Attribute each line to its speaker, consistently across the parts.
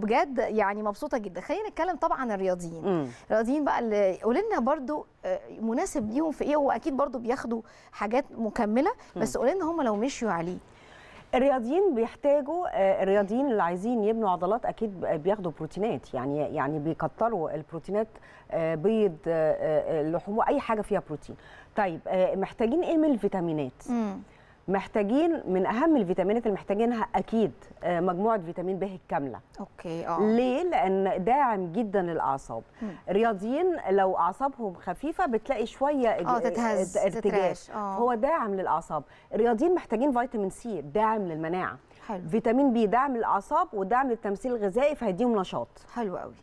Speaker 1: بجد يعني مبسوطة جدا. خلينا نتكلم طبعا عن الرياضيين.
Speaker 2: مم.
Speaker 1: الرياضيين بقى اللي قولي لنا برضو آه، مناسب ليهم في إيه؟ هو أكيد برضو بياخدوا حاجات مكملة بس قولي لنا هم لو مشيوا عليه.
Speaker 2: الرياضيين بيحتاجوا آه، الرياضيين اللي عايزين يبنوا عضلات أكيد بياخدوا بروتينات. يعني يعني بيكتروا البروتينات آه، بيض اللحوم أي حاجة فيها بروتين. طيب محتاجين إيه من الفيتامينات؟
Speaker 1: امم
Speaker 2: محتاجين من أهم الفيتامينات اللي محتاجينها أكيد آه، مجموعة فيتامين ب الكاملة.
Speaker 1: okay آه.
Speaker 2: ليه؟ لأن داعم جدا للأعصاب.
Speaker 1: مم.
Speaker 2: الرياضيين لو أعصابهم خفيفة بتلاقي
Speaker 1: شوية
Speaker 2: آه
Speaker 1: تتهز
Speaker 2: ارتجاج
Speaker 1: آه.
Speaker 2: هو داعم للأعصاب. الرياضيين محتاجين فيتامين سي داعم للمناعة.
Speaker 1: حلو.
Speaker 2: فيتامين بي داعم للأعصاب ودعم للتمثيل الغذائي فهيديهم نشاط.
Speaker 1: حلو قوي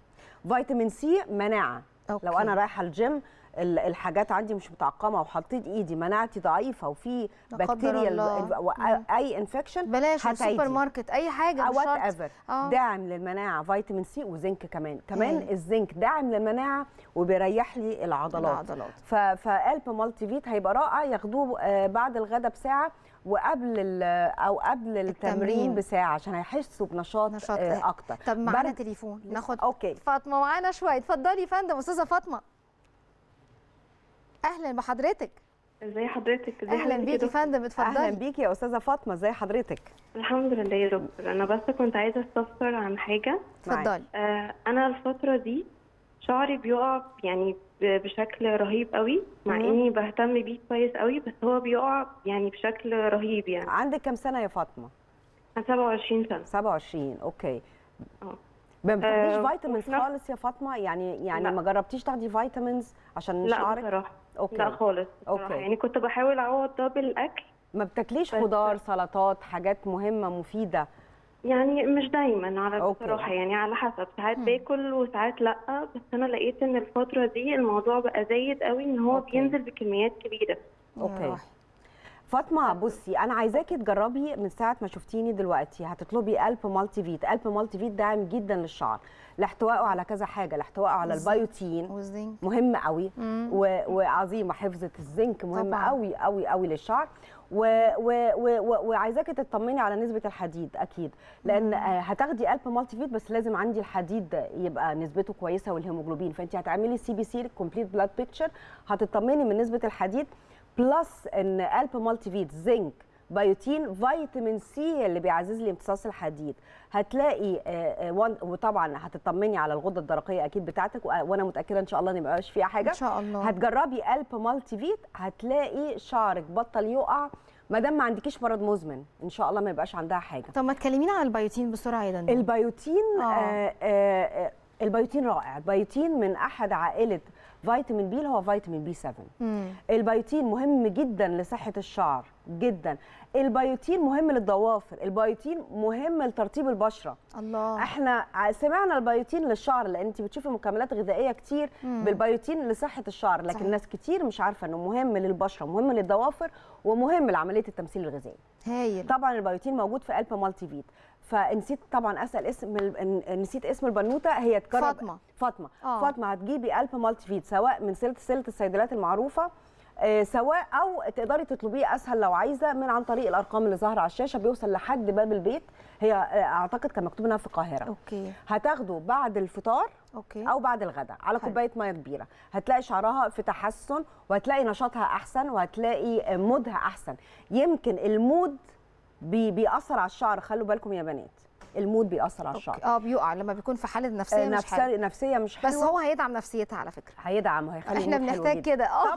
Speaker 2: فيتامين سي مناعة.
Speaker 1: okay.
Speaker 2: لو أنا رايحة الجيم ال- الحاجات عندي مش متعقمة وحطيت ايدي مناعتي ضعيفة وفي بكتيريا
Speaker 1: مم.
Speaker 2: أي infection
Speaker 1: بلاش. السوبر ماركت أي حاجة مش whatever.
Speaker 2: داعم للمناعة فيتامين سي وزنك كمان. كمان
Speaker 1: هايل.
Speaker 2: الزنك داعم للمناعة وبيريح لي العضلات.
Speaker 1: العضلات.
Speaker 2: ف- فال ELP Multivit هيبقى رائع ياخدوه آه، بعد الغداء بساعة وقبل ال- أو قبل
Speaker 1: التمرين.
Speaker 2: التمرين بساعة عشان هيحسوا بنشاط
Speaker 1: نشاط.
Speaker 2: آه، أكتر.
Speaker 1: طب معانا تليفون. ناخد
Speaker 2: okay.
Speaker 1: فاطمة معانا شوية. اتفضلي يا فندم أستاذة فاطمة. أهلا بحضرتك.
Speaker 3: ازي حضرتك؟ ازي أهلا
Speaker 1: بيكي يا؟ فندم
Speaker 2: أهلا
Speaker 1: اتفضلي
Speaker 2: بيكي يا أستاذة فاطمة ازي حضرتك؟
Speaker 3: الحمد لله يا دكتور. أنا بس كنت عايزة أستفسر عن حاجة.
Speaker 1: اتفضلي.
Speaker 3: آه أنا الفترة دي شعري بيقع يعني بشكل رهيب قوي مع
Speaker 2: مم.
Speaker 3: إني بهتم بيه كويس قوي بس هو بيقع يعني بشكل رهيب يعني.
Speaker 2: عندك كام سنة يا فاطمة؟
Speaker 3: أنا 27 سنة.
Speaker 2: 27 أوكي.
Speaker 3: آه.
Speaker 2: ما بتاخديش
Speaker 3: آه، vitamins
Speaker 2: خالص يا فاطمة يعني يعني
Speaker 3: لا.
Speaker 2: ما جربتيش تاخدي vitamins عشان
Speaker 3: لا
Speaker 2: شعرك
Speaker 3: بصراحة
Speaker 2: OK
Speaker 3: لا خالص
Speaker 2: OK.
Speaker 3: يعني كنت بحاول أعوض ده بالأكل
Speaker 2: ما بتاكليش خضار سلطات حاجات مهمة مفيدة
Speaker 3: يعني مش دايما على
Speaker 2: OK.
Speaker 3: بصراحة يعني على حسب ساعات. باكل وساعات لأ بس أنا لقيت إن الفترة دي الموضوع بقى زايد قوي إن هو
Speaker 2: OK.
Speaker 3: بينزل بكميات
Speaker 1: كبيرة
Speaker 2: OK.
Speaker 1: روحي.
Speaker 2: فاطمة بصي أنا عايزاكي تجربي من ساعة ما شفتيني دلوقتي هتطلبي الب مالتي فيت. الب مالتي فيت داعم جدا للشعر. لاحتوائه على كذا حاجة لاحتوائه على. البيوتين.
Speaker 1: والزنك.
Speaker 2: مهم قوي. و- وعظيمة حافظة الزنك مهمه
Speaker 1: طبعاً.
Speaker 2: قوي قوي قوي للشعر. و- و- و- و- وعايزاكي تطمني على نسبة الحديد أكيد. لأن آه، هتاخدي الب مالتي فيت بس لازم عندي الحديد يبقى نسبته كويسة والهيموجلوبين. فانت هتعملي CBC complete blood picture هتطمني من نسبة الحديد. plus إن ألب مالتي فيت زنك بيوتين فيتامين C اللي بيعزز لي امتصاص الحديد. هتلاقي آه، آه، وطبعا هتطمني على الغدة الدرقية أكيد بتاعتك وأنا متأكدة إن شاء الله إن ما يبقاش فيها حاجة.
Speaker 1: إن شاء الله.
Speaker 2: هتجربي ألب مالتي فيت هتلاقي شعرك بطل يقع. ما دام ما عندكيش مرض مزمن إن شاء الله ما يبقاش عندها حاجة.
Speaker 1: طب ما تكلمينا عن البيوتين بسرعة يا دندون
Speaker 2: البيوتين
Speaker 1: آه.
Speaker 2: آه. آه آه البيوتين رائع. البيوتين من أحد عائلة فيتامين B اللي هو فيتامين B 7
Speaker 1: مم.
Speaker 2: البيوتين مهم جدا لصحة الشعر جدا. البيوتين مهم للضوافر البيوتين مهم لترطيب البشرة.
Speaker 1: الله.
Speaker 2: إحنا سمعنا البيوتين للشعر لأن أنت بتشوفي مكملات غذائية كتير
Speaker 1: مم.
Speaker 2: بالبيوتين لصحة الشعر لكن
Speaker 1: صحيح.
Speaker 2: ناس كتير مش عارفة إنه مهم للبشرة مهم للضوافر ومهم لعملية التمثيل الغذائي.
Speaker 1: هايل.
Speaker 2: طبعا البيوتين موجود في الب مالتي فيت. فنسيت طبعا أسأل اسم ال- نسيت اسم البنوتة هي تجرب
Speaker 1: فاطمة.
Speaker 2: فاطمة.
Speaker 1: آه.
Speaker 2: فاطمة هتجيبي الب مالتي فيت سواء من سلة الصيدليات المعروفة آه، سواء أو تقدري تطلبيه أسهل لو عايزة من عن طريق الأرقام اللي ظاهرة على الشاشة بيوصل لحد باب البيت. هي آه، أعتقد كان مكتوب إنها في القاهرة.
Speaker 1: OK.
Speaker 2: هتاخده بعد الفطار
Speaker 1: OK.
Speaker 2: أو بعد الغداء على. كوباية مية كبيرة. هتلاقي شعرها في تحسن وهتلاقي نشاطها أحسن وهتلاقي mood ها أحسن. يمكن ال mood بي بيأثر على الشعر. خلوا بالكم يا بنات ال mood بيأثر على الشعر.
Speaker 1: آه بيقع لما بيكون في حالة
Speaker 2: نفسية
Speaker 1: مش
Speaker 2: حلوة. نفسية مش حلوة.
Speaker 1: بس هو هيدعم نفسيتها على فكرة.
Speaker 2: هيدعم وهيخلي إحنا
Speaker 1: بنحتاج. كده. آه.